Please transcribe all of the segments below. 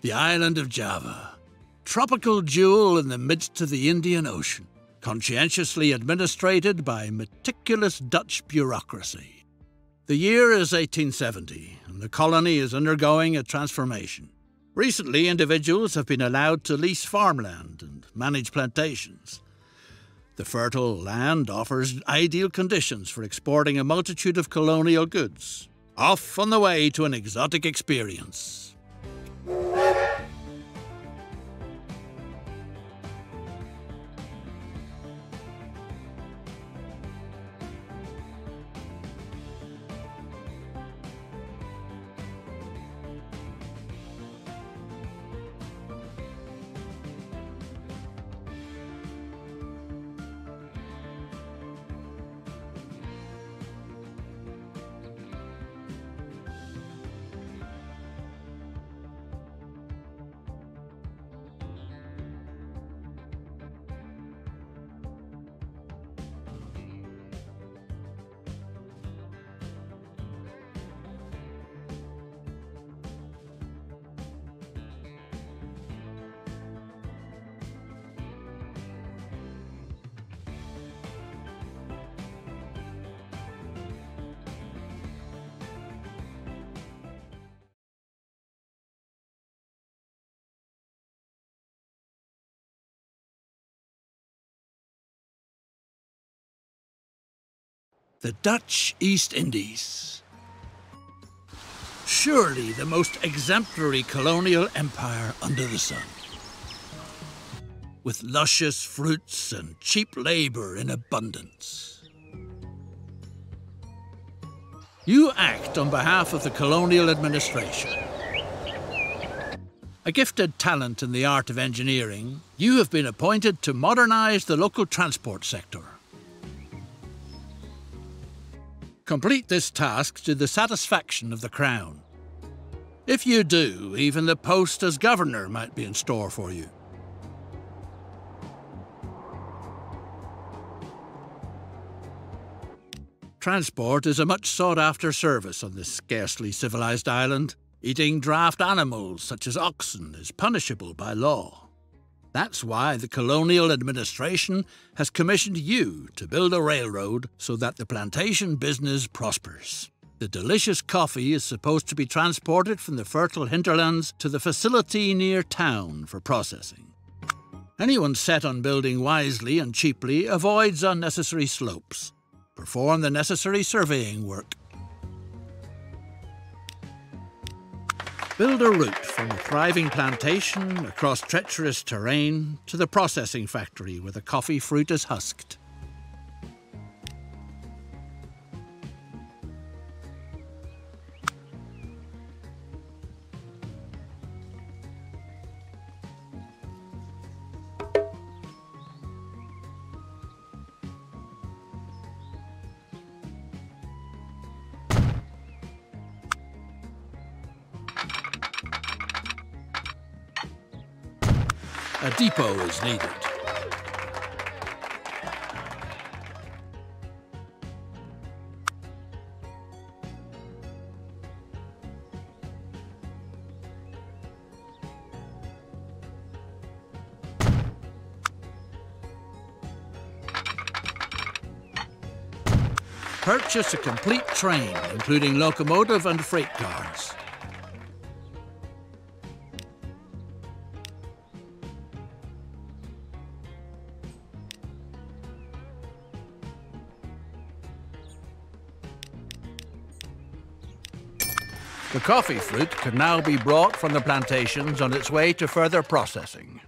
The island of Java. Tropical jewel in the midst of the Indian Ocean. Conscientiously administrated by meticulous Dutch bureaucracy. The year is 1870, and the colony is undergoing a transformation. Recently, individuals have been allowed to lease farmland and manage plantations. The fertile land offers ideal conditions for exporting a multitude of colonial goods. Off on the way to an exotic experience. The Dutch East Indies. Surely the most exemplary colonial empire under the sun. With luscious fruits and cheap labour in abundance. You act on behalf of the colonial administration. A gifted talent in the art of engineering, you have been appointed to modernise the local transport sector. Complete this task to the satisfaction of the Crown. If you do, even the post as governor might be in store for you. Transport is a much sought-after service on this scarcely civilized island. Eating draft animals, such as oxen, is punishable by law. That's why the colonial administration has commissioned you to build a railroad so that the plantation business prospers. The delicious coffee is supposed to be transported from the fertile hinterlands to the facility near town for processing. Anyone set on building wisely and cheaply avoids unnecessary slopes. Perform the necessary surveying work Build a route from the thriving plantation across treacherous terrain to the processing factory where the coffee fruit is husked. A depot is needed. Purchase a complete train, including locomotive and freight cars. Coffee fruit can now be brought from the plantations on its way to further processing.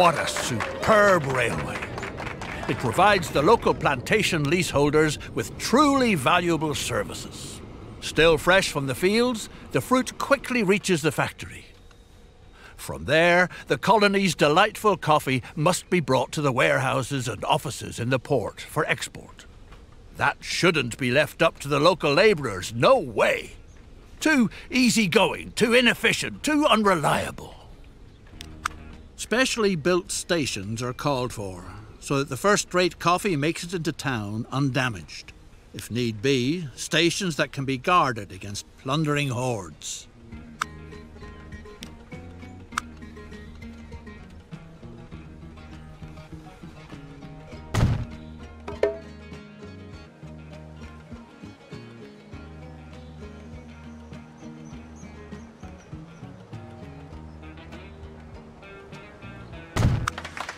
What a superb railway! It provides the local plantation leaseholders with truly valuable services. Still fresh from the fields, the fruit quickly reaches the factory. From there, the colony's delightful coffee must be brought to the warehouses and offices in the port for export. That shouldn't be left up to the local labourers, no way. Too easygoing, too inefficient, too unreliable. Specially built stations are called for, so that the first-rate coffee makes it into town undamaged. If need be, stations that can be guarded against plundering hordes.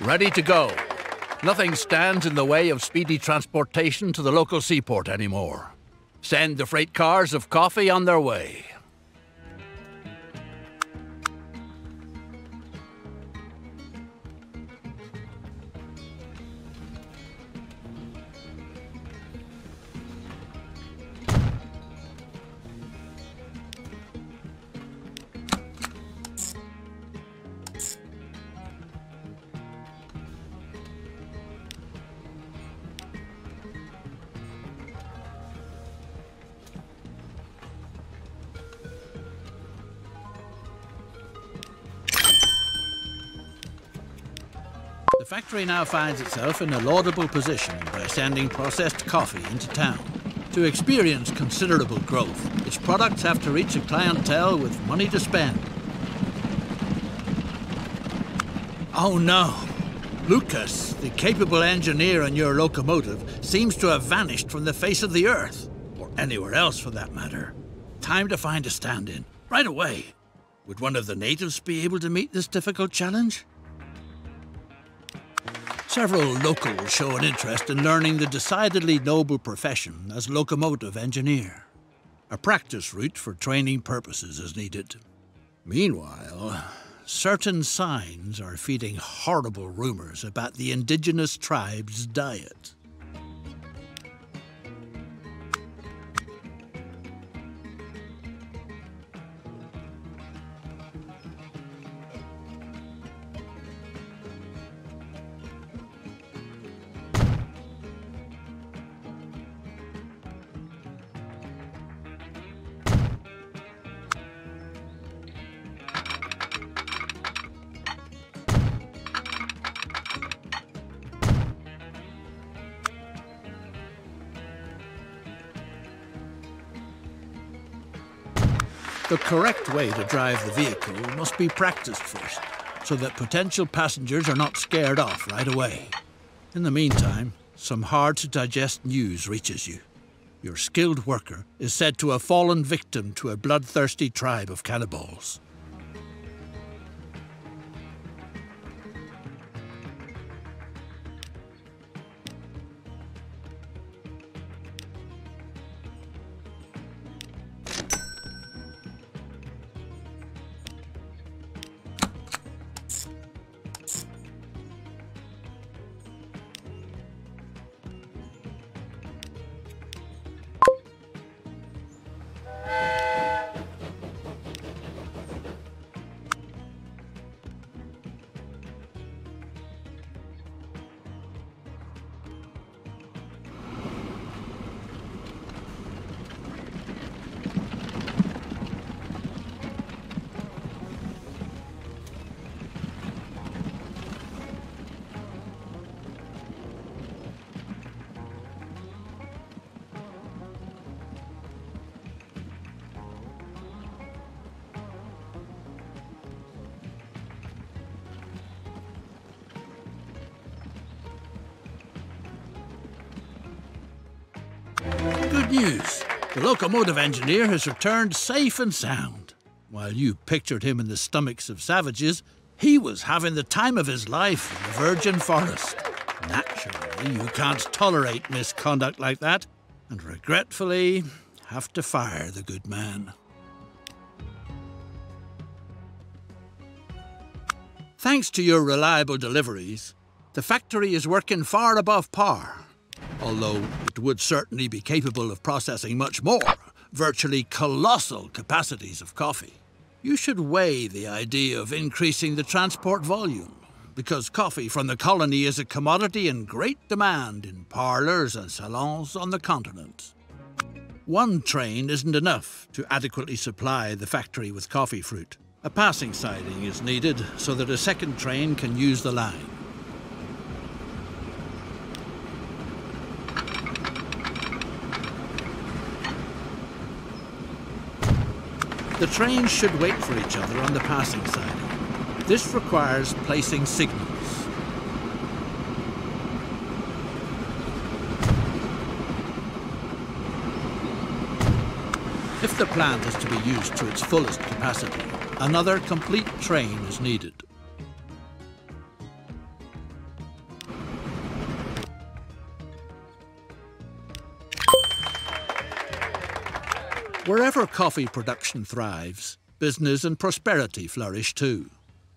Ready to go. Nothing stands in the way of speedy transportation to the local seaport anymore. Send the freight cars of coffee on their way. Factory now finds itself in a laudable position by sending processed coffee into town. To experience considerable growth, its products have to reach a clientele with money to spend. Oh no! Lucas, the capable engineer on your locomotive, seems to have vanished from the face of the earth. Or anywhere else for that matter. Time to find a stand-in, right away. Would one of the natives be able to meet this difficult challenge? Several locals show an interest in learning the decidedly noble profession as locomotive engineer. A practice route for training purposes is needed. Meanwhile, certain signs are feeding horrible rumors about the indigenous tribe's diet. Drive the vehicle must be practiced first, so that potential passengers are not scared off right away. In the meantime, some hard to digest news reaches you. Your skilled worker is said to have fallen victim to a bloodthirsty tribe of cannibals. News. The locomotive engineer has returned safe and sound. While you pictured him in the stomachs of savages, he was having the time of his life in the virgin forest. Naturally, you can't tolerate misconduct like that, and regretfully have to fire the good man. Thanks to your reliable deliveries, the factory is working far above par, although it would certainly be capable of processing much more, virtually colossal capacities of coffee. You should weigh the idea of increasing the transport volume, because coffee from the colony is a commodity in great demand in parlours and salons on the continent. One train isn't enough to adequately supply the factory with coffee fruit. A passing siding is needed so that a second train can use the line. The trains should wait for each other on the passing side. This requires placing signals. If the plant is to be used to its fullest capacity, another complete train is needed. Wherever coffee production thrives, business and prosperity flourish too.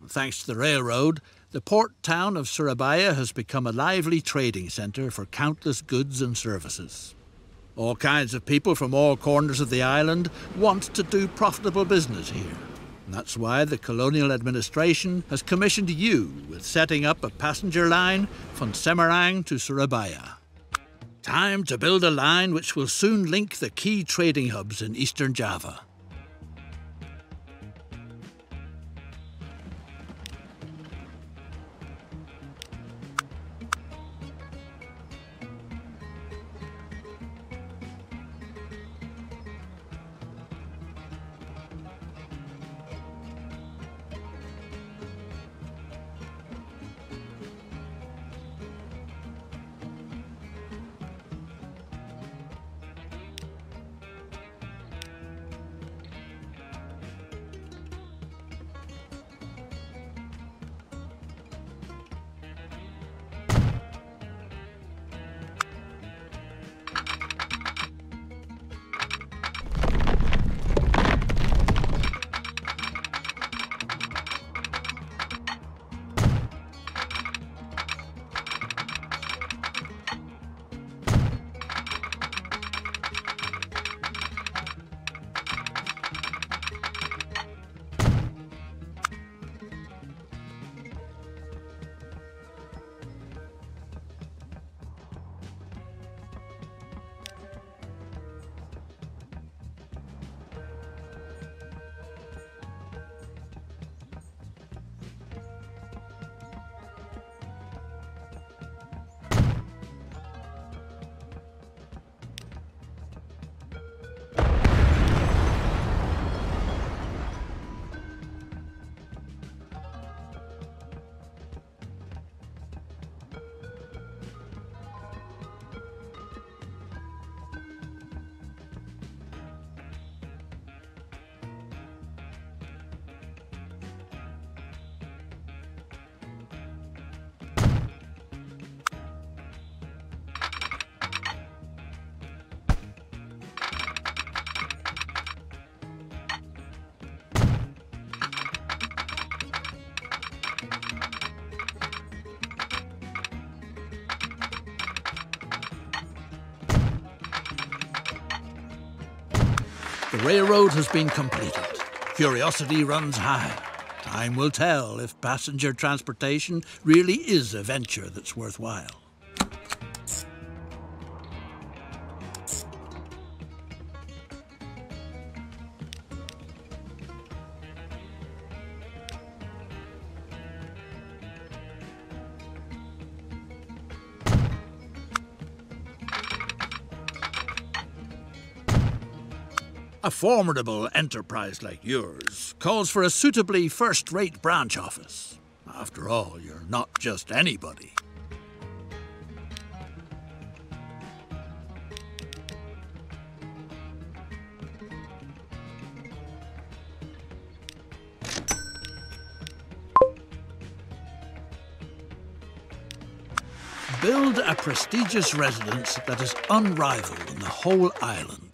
Thanks to the railroad, the port town of Surabaya has become a lively trading centre for countless goods and services. All kinds of people from all corners of the island want to do profitable business here. And that's why the colonial administration has commissioned you with setting up a passenger line from Semarang to Surabaya. Time to build a line which will soon link the key trading hubs in eastern Java. Railroad has been completed. Curiosity runs high. Time will tell if passenger transportation really is a venture that's worthwhile. A formidable enterprise like yours calls for a suitably first-rate branch office. After all, you're not just anybody. Build a prestigious residence that is unrivaled in the whole island.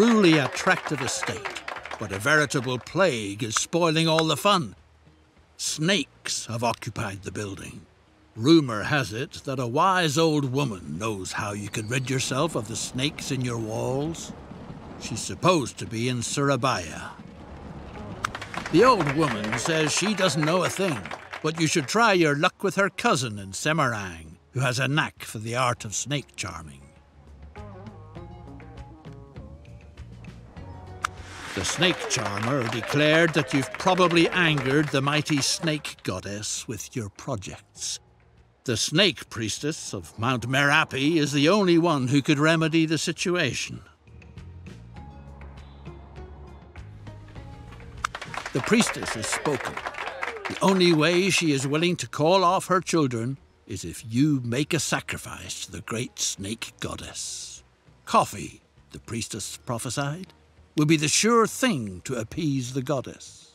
Truly attractive estate, but a veritable plague is spoiling all the fun. Snakes have occupied the building. Rumour has it that a wise old woman knows how you can rid yourself of the snakes in your walls. She's supposed to be in Surabaya. The old woman says she doesn't know a thing, but you should try your luck with her cousin in Semarang, who has a knack for the art of snake charming. The snake charmer declared that you've probably angered the mighty snake goddess with your projects. The snake priestess of Mount Merapi is the only one who could remedy the situation. The priestess has spoken. The only way she is willing to call off her children is if you make a sacrifice to the great snake goddess. Coffee, the priestess prophesied, will be the sure thing to appease the goddess.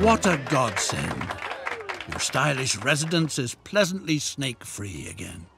What a godsend! Your stylish residence is pleasantly snake free again.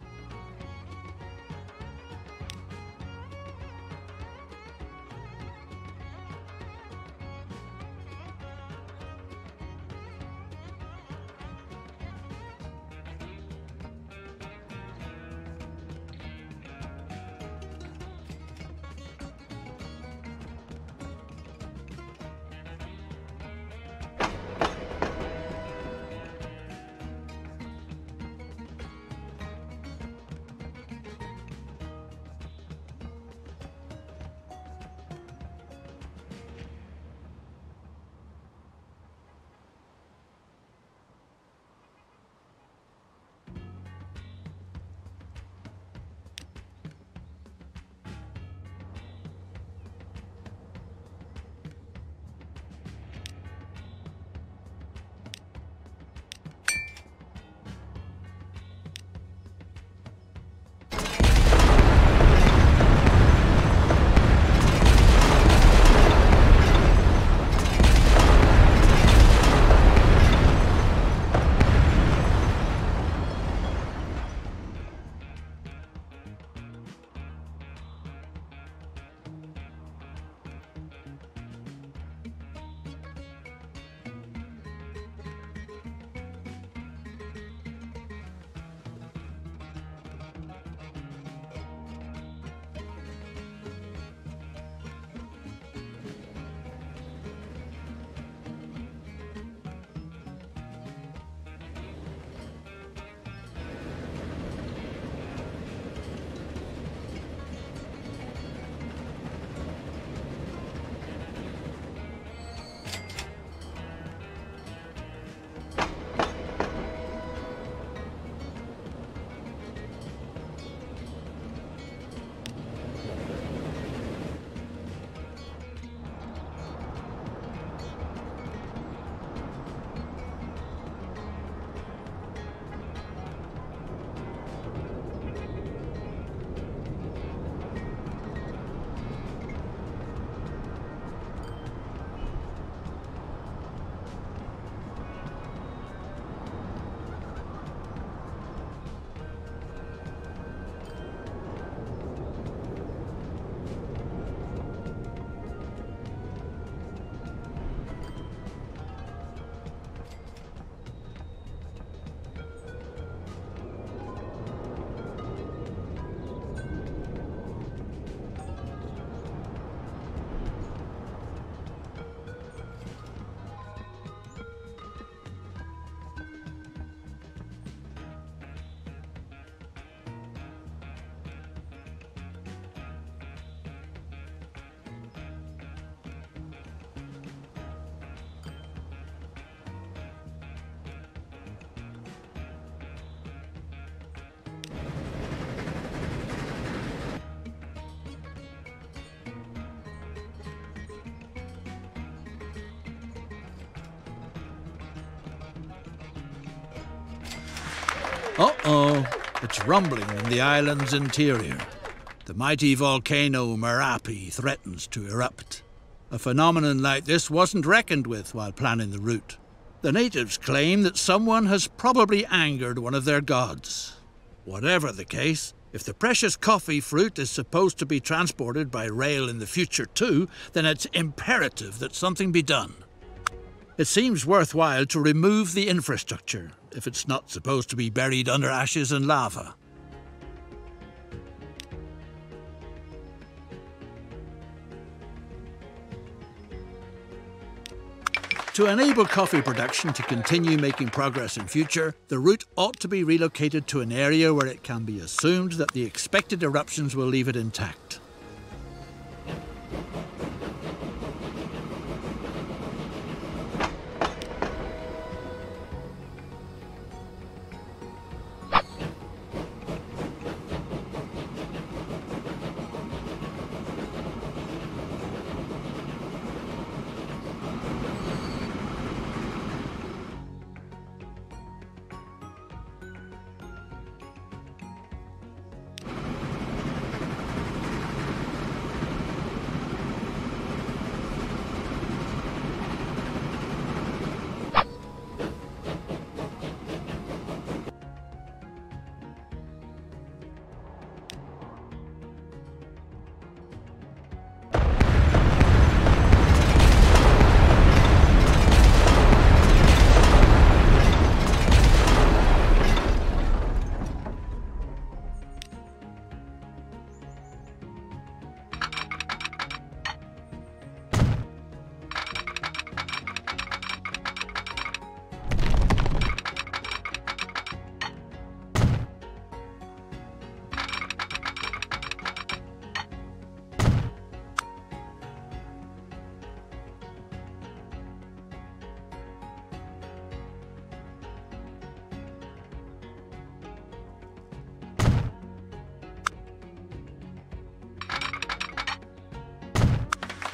Uh-oh, it's rumbling in the island's interior. The mighty volcano Merapi threatens to erupt. A phenomenon like this wasn't reckoned with while planning the route. The natives claim that someone has probably angered one of their gods. Whatever the case, if the precious coffee fruit is supposed to be transported by rail in the future too, then it's imperative that something be done. It seems worthwhile to remove the infrastructure if it's not supposed to be buried under ashes and lava. To enable coffee production to continue making progress in future, the route ought to be relocated to an area where it can be assumed that the expected eruptions will leave it intact.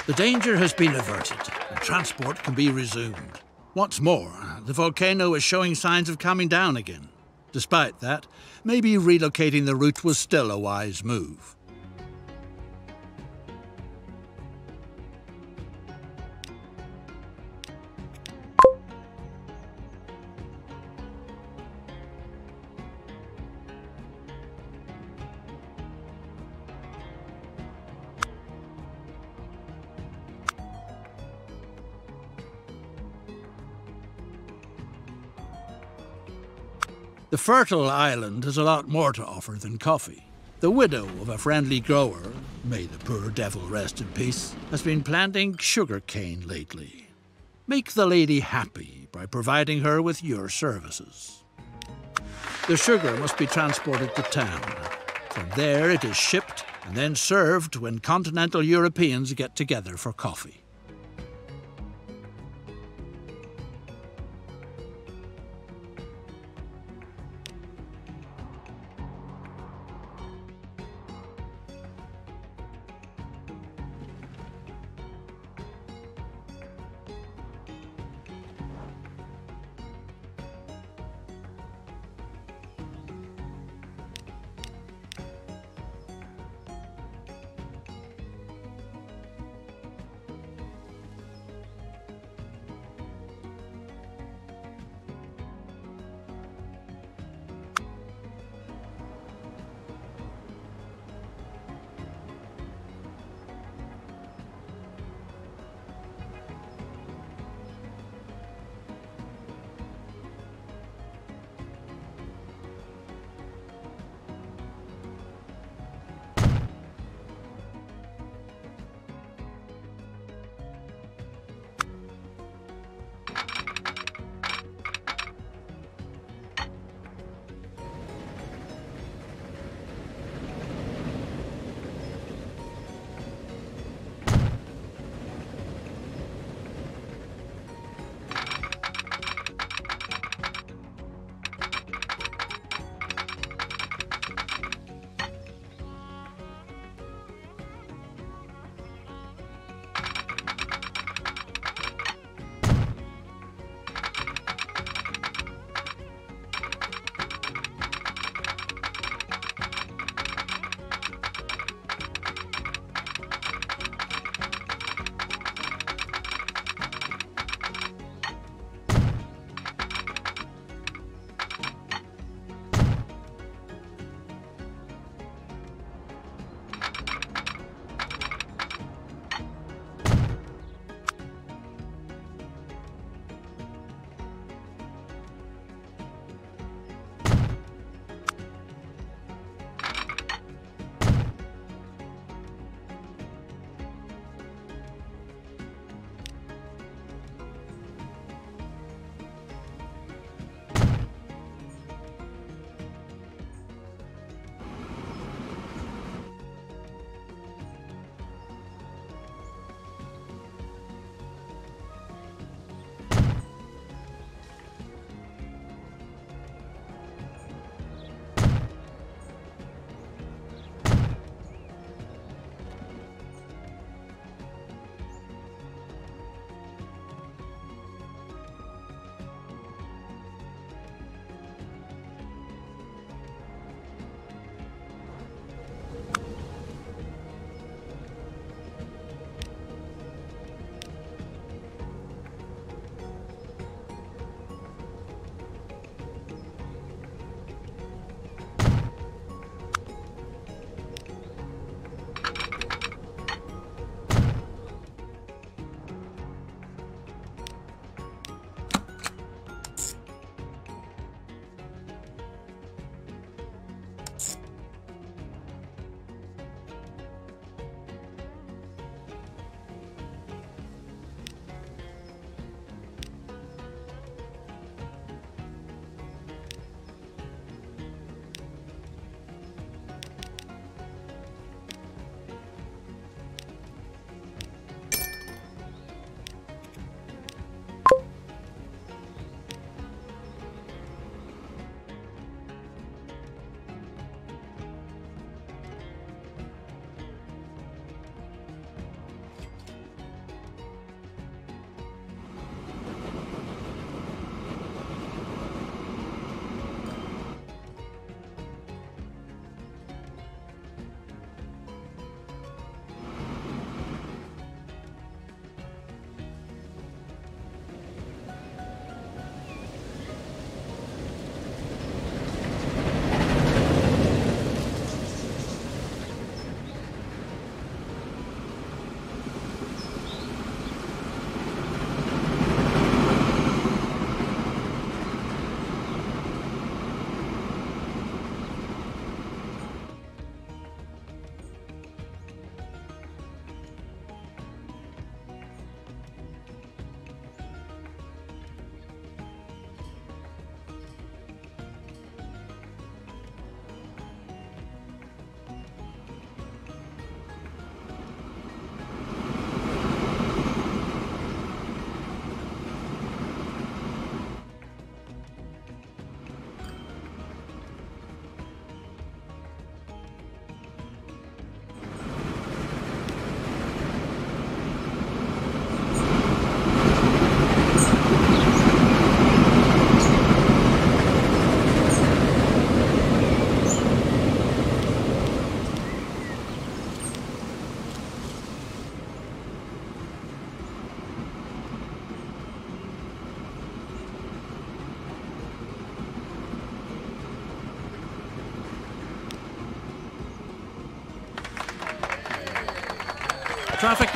The danger has been averted, and transport can be resumed. What's more, the volcano is showing signs of coming down again. Despite that, maybe relocating the route was still a wise move. Fertile island has a lot more to offer than coffee. The widow of a friendly grower, may the poor devil rest in peace, has been planting sugar cane lately. Make the lady happy by providing her with your services. The sugar must be transported to town. From there it is shipped and then served when continental Europeans get together for coffee.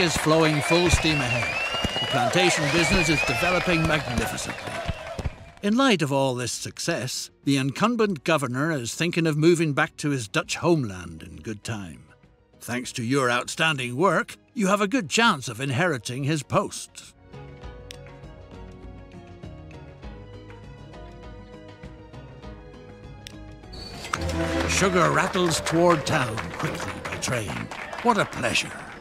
Is flowing full steam ahead. The plantation business is developing magnificently. In light of all this success, the incumbent governor is thinking of moving back to his Dutch homeland in good time. Thanks to your outstanding work, you have a good chance of inheriting his post. Sugar rattles toward town quickly by train. What a pleasure.